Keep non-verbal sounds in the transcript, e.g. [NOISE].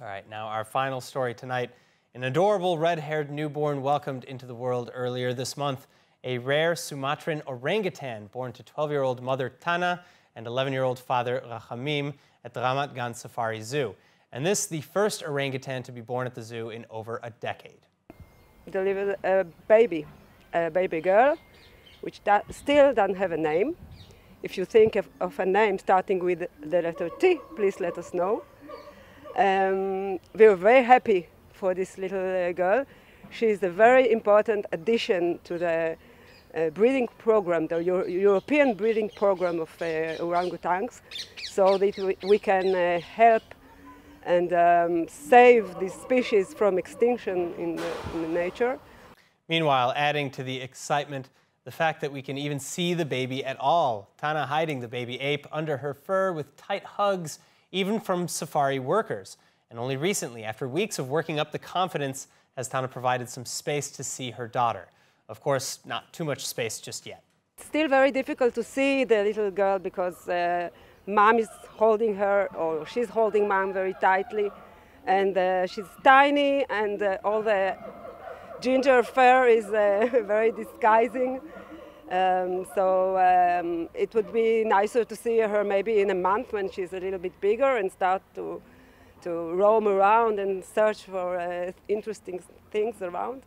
All right, now our final story tonight. An adorable red-haired newborn welcomed into the world earlier this month. A rare Sumatran orangutan born to 12-year-old mother Tanna and 11-year-old father Rahamim at the Ramat Gan Safari Zoo. And this the first orangutan to be born at the zoo in over a decade. Delivered a baby, a baby girl, which still doesn't have a name. If you think of, of, a name starting with the letter T, please let us know. Um, we were very happy for this little uh, girl. She is a very important addition to the uh, breeding program, the Euro European breeding program of uh, orangutans, so that we, can uh, help and um, save this species from extinction in, the, in nature. Meanwhile, adding to the excitement, the fact that we can even see the baby at all. Tanna hiding the baby ape under her fur with tight hugs, even from safari workers. And only recently, after weeks of working up the confidence, has Tanna provided some space to see her daughter. Of course, not too much space just yet. Still very difficult to see the little girl because uh, mom is holding her, or she's holding mom very tightly. And uh, she's tiny, and uh, all the ginger fur is uh, [LAUGHS] very disguising. Um, so um, it would be nicer to see her maybe in a month when she's a little bit bigger and start to, to roam around and search for uh, interesting things around.